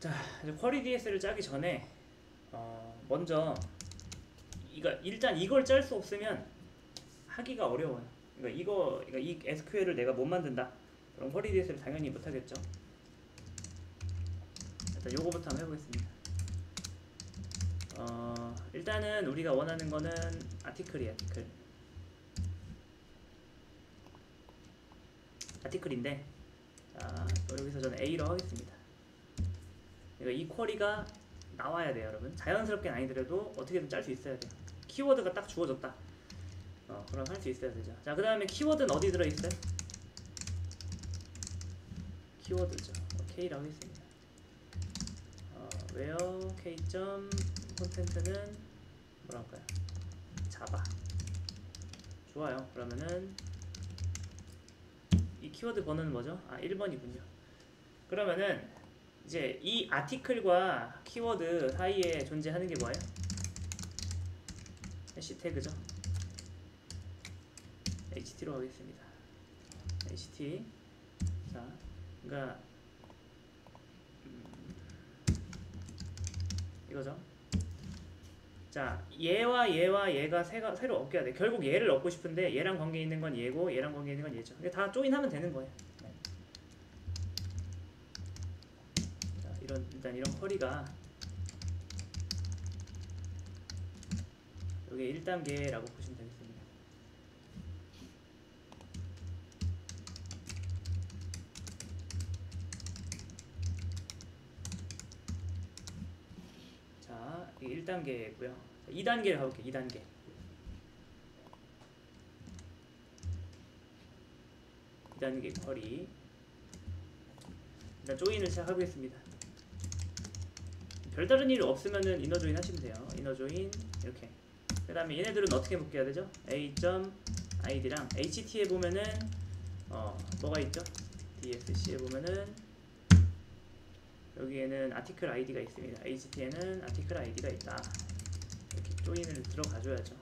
자, 이제 쿼리 DS를 짜기 전에 어, 먼저 이거 일단 이걸 짤 수 없으면 하기가 어려워요. 그러니까 이거 그러니까 이 SQL을 내가 못 만든다. 그럼 쿼리 DS를 당연히 못 하겠죠. 일단 요거부터 한번 해보겠습니다. 어, 일단은 우리가 원하는 거는 아티클이에요, 아티클. 아티클인데, 자, 또 여기서 저는 A로 하겠습니다. 그러니까 이 쿼리가 나와야 돼요, 여러분. 자연스럽게 아니더라도 어떻게든 짤 수 있어야 돼요. 키워드가 딱 주어졌다. 어, 그럼 할 수 있어야 되죠. 자, 그 다음에 키워드는 어디 들어있어요? 키워드죠. 어, K라고 했습니다. 어, where K. 콘텐츠는 뭐라 할까요? 자바. 좋아요. 그러면은 이 키워드 번호는 뭐죠? 아, 1번이군요. 그러면은 이제 이 아티클과 키워드 사이에 존재하는 게 뭐예요? 해시 태그죠. HT로 하겠습니다. HT. 자, 그러니까 음, 이거죠. 자, 얘와 얘와 얘가 새가 새로 얻겨야 돼. 결국 얘를 얻고 싶은데 얘랑 관계 있는 건 얘고 얘랑 관계 있는 건 얘죠. 이게 다 조인하면 되는 거예요. 네. 자, 이런 일단 이런 쿼리가 여기 1단계라고 보시면 되겠습니다. 자, 이게 1단계고요. 2단계를 가볼게요. 2단계. 이단계 쿼리. 일단 조인을 시작하겠습니다. 별다른 일 없으면은 이너 조인 하시면 돼요. 이너 조인 이렇게. 그 다음에 얘네들은 어떻게 묶여야 되죠? a.id랑 ht에 보면은 어 뭐가 있죠? dsc에 보면은 여기에는 아티클 아이디가 있습니다. ht에는 아티클 아이디가 있다. 이렇게 조인을 들어가줘야죠.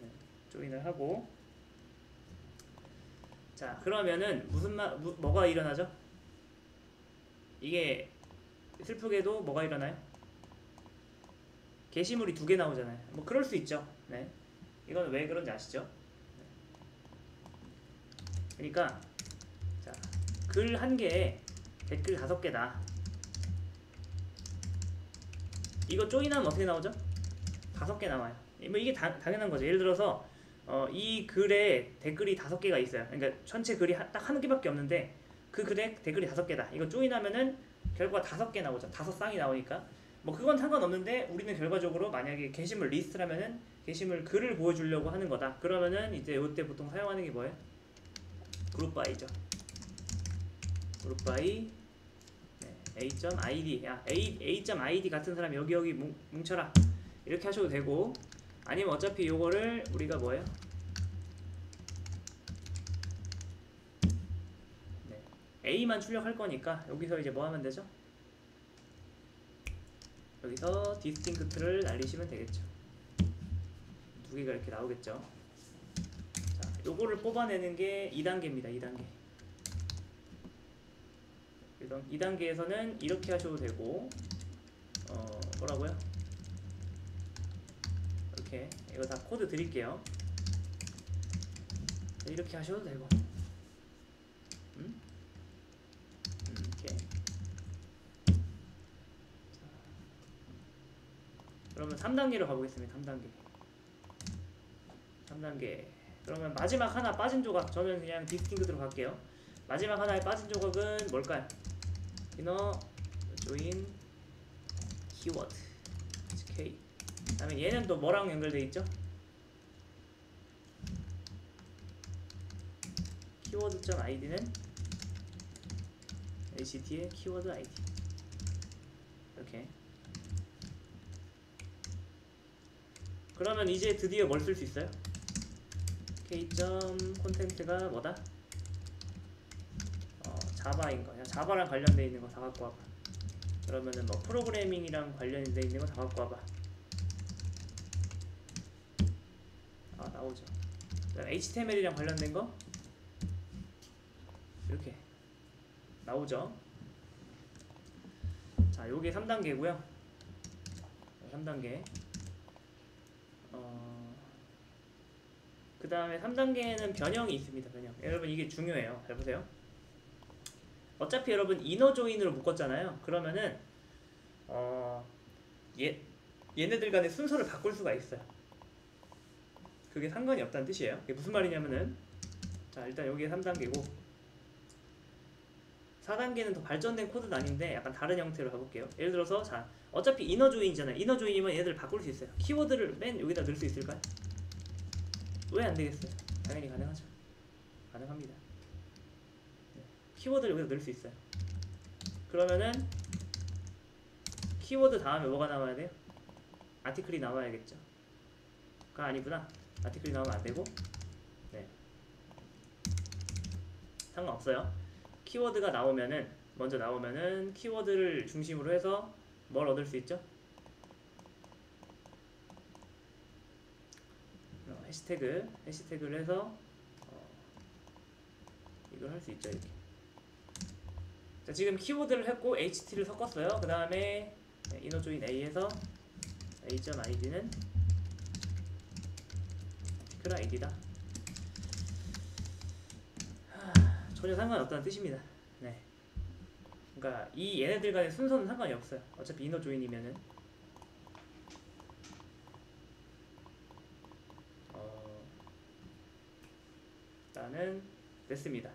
네, 조인을 하고 자 그러면은 무슨 말 무, 뭐가 일어나죠? 이게 슬프게도 뭐가 일어나요? 게시물이 두 개 나오잖아요. 뭐 그럴 수 있죠. 네. 이건 왜 그런지 아시죠? 네. 그러니까 자, 글한 개에 댓글 다섯 개다. 이거 조인하면 어떻게 나오죠? 다섯 개 나와요. 뭐 이게 다, 당연한 거죠. 예를 들어서 어, 이 글에 댓글이 다섯 개가 있어요. 그러니까 전체 글이 딱 한 개밖에 없는데 그 글에 댓글이 다섯 개다. 이거 조인하면은 결과가 다섯 개 나오죠. 다섯 쌍이 나오니까 뭐 그건 상관없는데 우리는 결과적으로 만약에 게시물 리스트라면은 게시물 글을 보여주려고 하는 거다. 그러면은 이제 이때 보통 사용하는 게 뭐예요? GROUP BY죠. GROUP BY 네, a.id 야 a a.id 같은 사람 여기 여기 뭉, 뭉쳐라 이렇게 하셔도 되고 아니면 어차피 요거를 우리가 뭐예요? 네, a만 출력할 거니까 여기서 이제 뭐 하면 되죠? 여기서 DISTINCT를 날리시면 되겠죠. 두 개가 이렇게 나오겠죠. 자, 요거를 뽑아내는 게 2단계입니다. 2단계. 그래서 2단계에서는 이렇게 하셔도 되고 어, 뭐라고요? 이렇게 이거 다 코드 드릴게요. 이렇게 하셔도 되고 그러면 3단계로 가보겠습니다. 3단계. 3단계. 그러면 마지막 하나 빠진 조각. 저는 그냥 DISTINCT 들어갈게요. 마지막 하나에 빠진 조각은 뭘까요? INNER JOIN keyword K. 그 다음에 얘는 또 뭐랑 연결돼 있죠? 키워드 아이디는 HT의 키워드 아이디. 이렇게. 그러면 이제 드디어 뭘 쓸 수 있어요? K. 콘텐츠가 뭐다? 어, 자바인 거야. 자바랑 관련돼 있는 거 다 갖고 와봐. 그러면은 뭐 프로그래밍이랑 관련돼 있는 거 다 갖고 와봐. 아 나오죠. HTML이랑 관련된 거 이렇게 나오죠. 자, 요게 3단계고요. 3단계. 어, 그 다음에 3단계에는 변형이 있습니다. 변형. 여러분 이게 중요해요. 잘 보세요. 어차피 여러분 이너 조인으로 묶었잖아요. 그러면은 어, 얘 얘네들 간의 순서를 바꿀 수가 있어요. 그게 상관이 없다는 뜻이에요. 그게 무슨 말이냐면은 자 일단 여기에 3단계고 4단계는 더 발전된 코드는 아닌데 약간 다른 형태로 가볼게요. 예를 들어서 자 어차피 이너 조인이잖아요. 이너 조인이면 얘들 바꿀 수 있어요. 키워드를 맨 여기다 넣을 수 있을까요? 왜 안 되겠어요? 당연히 가능하죠. 가능합니다. 네. 키워드를 여기다 넣을 수 있어요. 그러면은 키워드 다음에 뭐가 나와야 돼요? 아티클이 나와야겠죠. 가 아니구나. 아티클이 나오면 안 되고. 네. 상관없어요. 키워드가 나오면은 먼저 나오면은 키워드를 중심으로 해서 뭘 얻을 수 있죠? 어, 해시태그 해시태그를 해서 어, 이걸 할 수 있죠 이렇게. 자 지금 키워드를 했고 ht를 섞었어요. 그 다음에 이너 조인 a에서 a.id는 아티클 id다. 전혀 상관없다는 뜻입니다. 네. 그러니까 이 얘네들 간의 순서는 상관이 없어요. 어차피 이너 조인이면은 어, 일단은 됐습니다.